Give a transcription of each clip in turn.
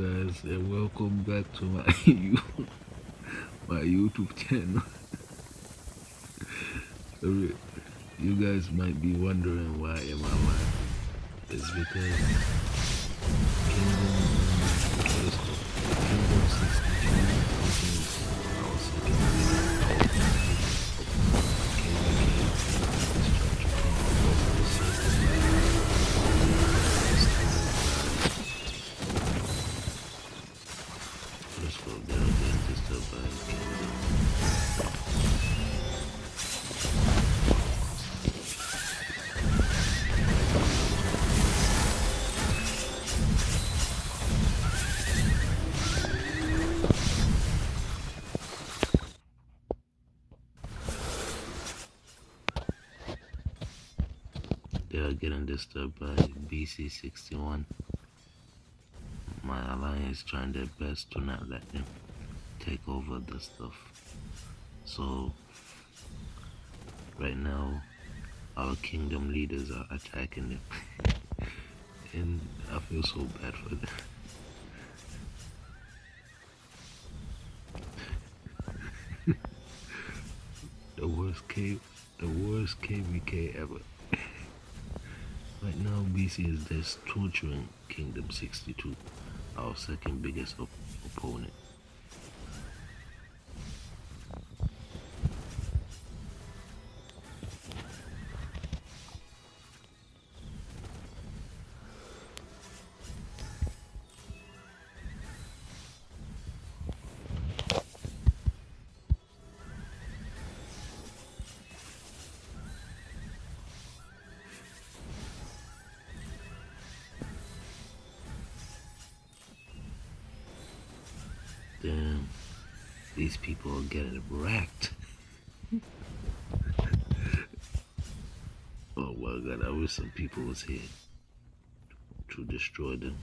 guys and welcome back to my my YouTube channel. you guys might be wondering why am I laughing. It's because They are getting disturbed by BC61. My alliance is trying their best to not let them take over the stuff. So, right now, our kingdom leaders are attacking them. and I feel so bad for them. the worst K, the worst KVK ever. Right now, BC is just torturing Kingdom 62, our second biggest op opponent. These people are getting wrecked. oh my god, I wish some people was here to destroy them.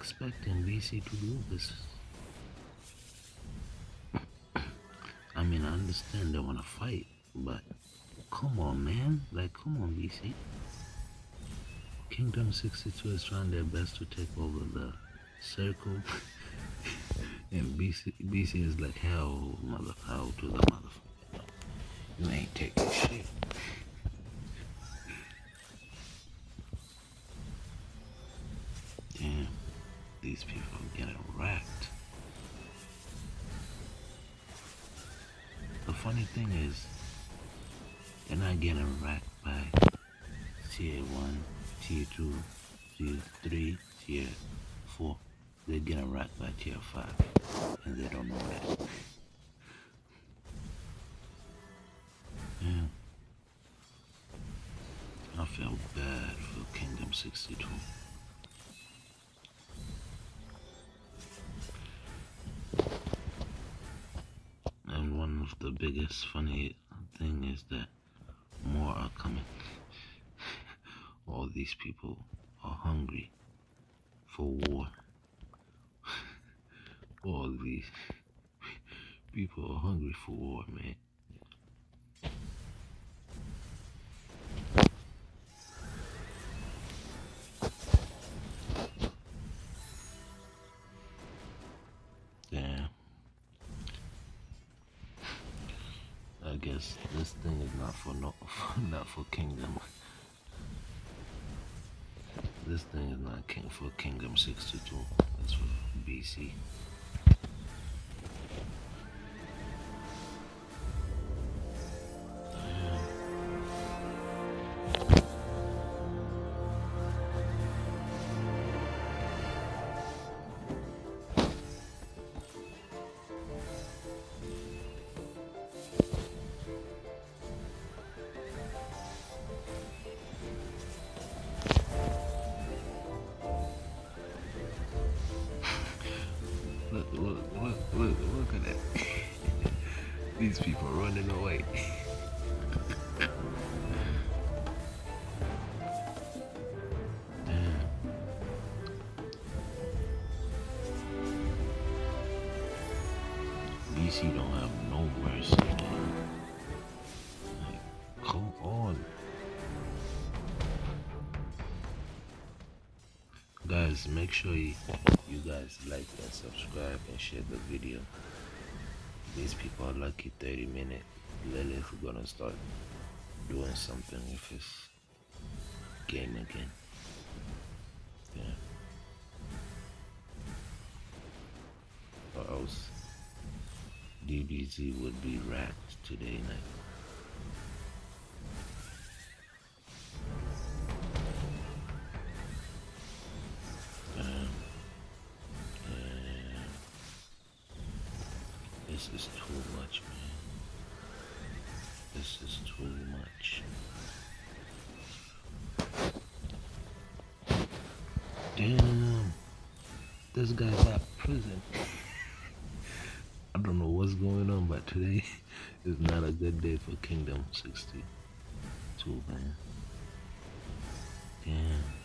Expecting BC to do this. I mean, I understand they want to fight, but come on, man. Like, come on, BC. Kingdom 62 is trying their best to take over the circle. and BC, BC is like, hell, mother, hell to the motherfucker. You ain't taking shit. Damn, these people are getting wrecked. The funny thing is, they're not getting wrecked by tier 1, tier 2, tier 3, tier 4. They're getting wrecked by tier 5, and they don't know that. Yeah. I feel bad for Kingdom 62. Biggest funny thing is that more are coming. All these people are hungry for war. All these people are hungry for war, man. Guess this thing is not for no, not for kingdom. This thing is not king for kingdom 62. That's for BC. Don't have no mercy, man. Like, come on. Guys, make sure you, you guys like and subscribe and share the video. These people are lucky 30 minutes. Lilith gonna start doing something with his game again. Yeah. Or else DBZ would be racked today night. Um, yeah. This is too much, man. This is too much. Damn. This guy got prison. I don't know what's going on, but today is not a good day for Kingdom 62, man. Damn.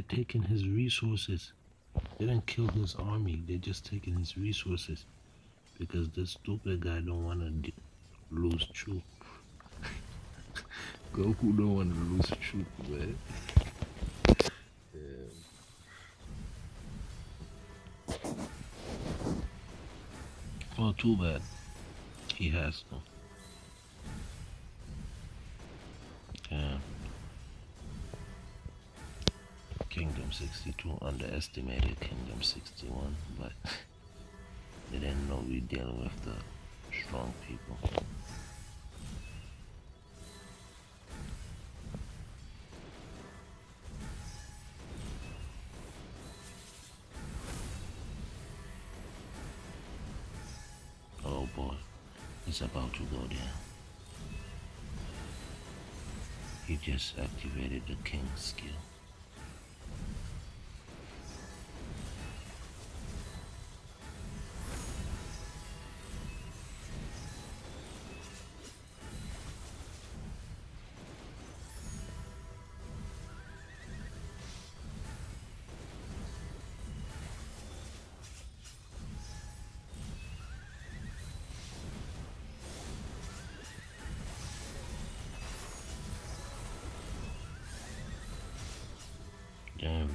They're taking his resources. They didn't kill his army. They're just taking his resources because this stupid guy don't want to lose troop. Goku don't want to lose troop, man. Yeah. Well, too bad. He has to. Kingdom 62 underestimated Kingdom 61, but they didn't know we dealing with the strong people. Oh boy, it's about to go down. He just activated the King's skill.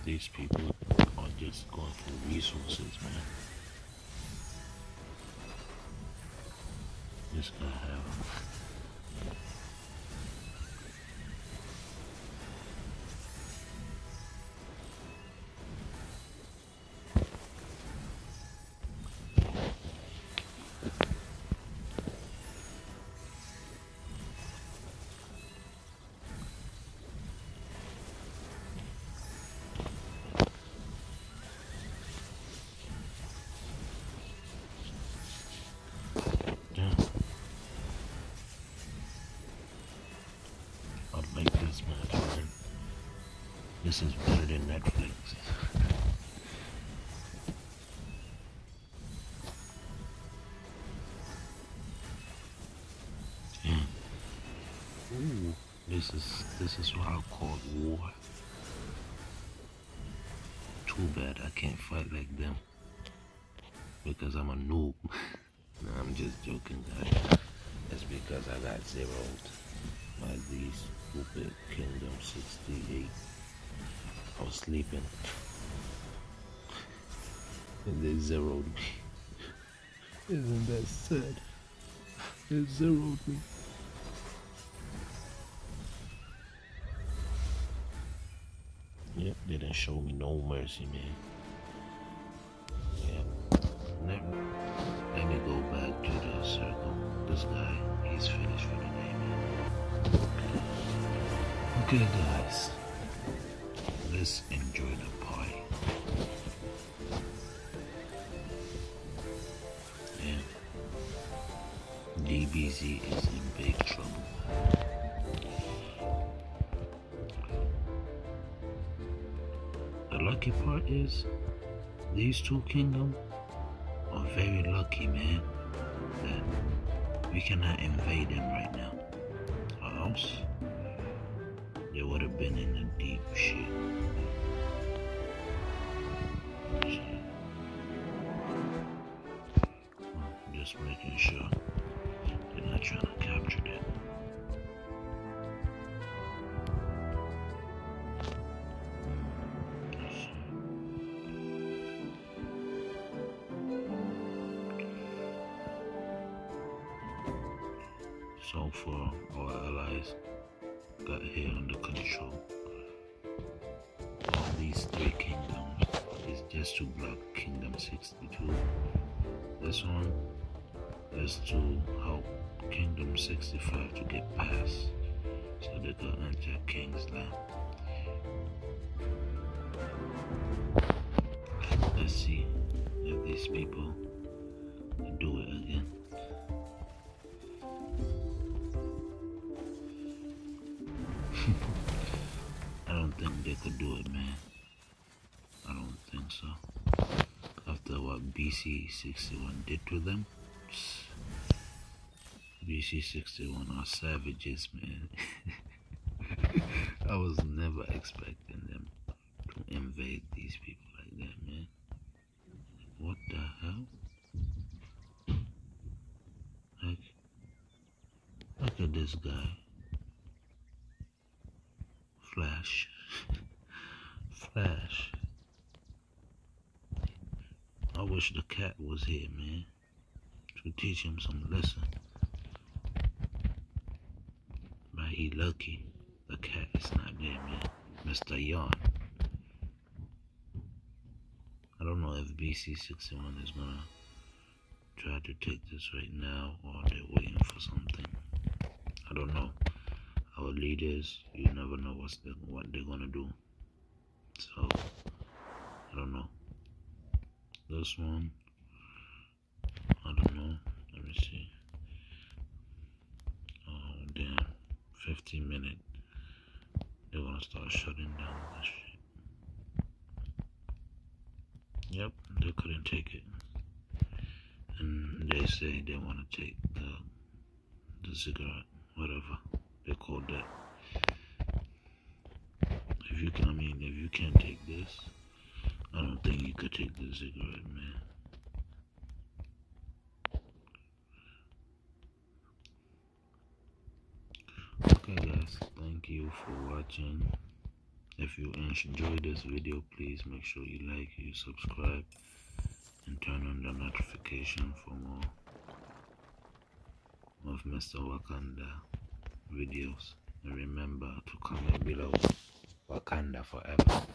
These people are just going for resources, man. This guy have This is better than Netflix. Yeah. Ooh, this is this is what I call war. Too bad I can't fight like them because I'm a noob. No, I'm just joking, guys. It's because I got zeroed by these stupid Kingdom 68. I was sleeping. And they zeroed me. Isn't that sad? They zeroed me. Yep, they didn't show me no mercy, man. let, let me go back to the circle. This guy, he's finished for the day, man. Okay, guys. Let's enjoy the party. Yeah. DBZ is in big trouble. The lucky part is these two kingdoms are very lucky, man, that we cannot invade them right now. Or else they would have been in a deep shit. Making sure they're not trying to capture that. So far, our allies got here under control. All these three kingdoms is just to block Kingdom 62. This one is to help Kingdom 65 to get past so they can enter King's Land. Let's see if these people do it again. I don't think they could do it, man. I don't think so. After what BC 61 did to them, BC 61 are savages, man. I was never expecting them to invade these people like that, man. What the hell? Like, look at this guy. Flash. Flash. I wish the cat was here, man, to teach him some lesson. Lucky the cat is not there, man. Mr. Yarn. I don't know if BC61 is gonna try to take this right now or they're waiting for something. I don't know our leaders, you never know what's the, what they're gonna do. So I don't know. This one, I don't know. Let me see. Oh damn, 15 minutes. They're gonna start shutting down this shit. Yep, they couldn't take it, and they say they want to take the the cigarette, whatever they call that. If you can, I mean, if you can't take this, I don't think you could take the cigarette, man. Okay, guys, thank you for watching. If you enjoyed this video, please make sure you like, you subscribe, and turn on the notification for more of Mr. Wakanda videos. And remember to comment below Wakanda forever.